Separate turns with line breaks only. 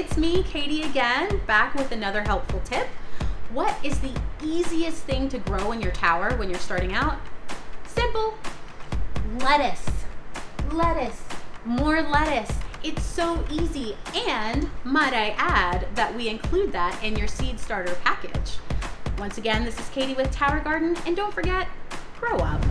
it's me, Katie again, back with another helpful tip. What is the easiest thing to grow in your tower when you're starting out? Simple. Lettuce. Lettuce. More lettuce. It's so easy, and might I add that we include that in your seed starter package. Once again, this is Katie with Tower Garden, and don't forget, grow up.